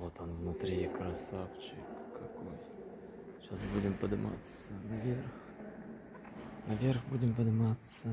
Вот он внутри, красавчик какой. Сейчас будем подниматься наверх. Наверх будем подниматься.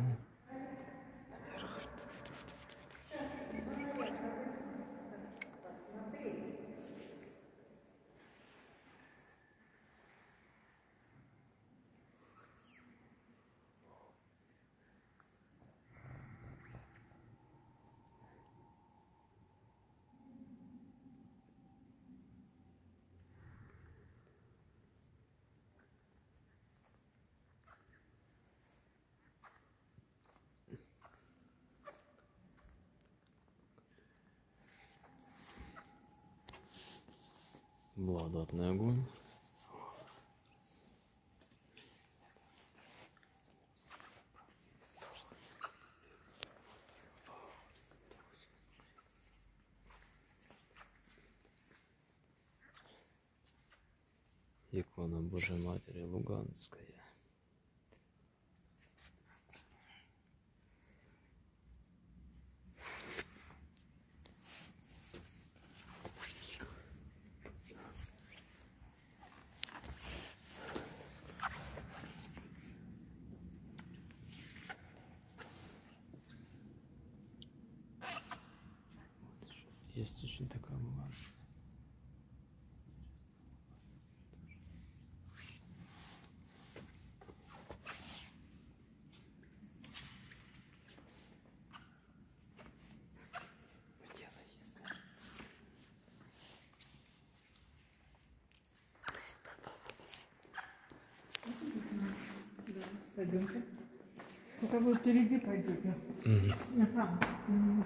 Благодатный огонь. Икона Божьей Матери Луганская. Есть очень такая бумага. Где она есть? Пойдемте. Только вы впереди пойдете. Ага. Мгм.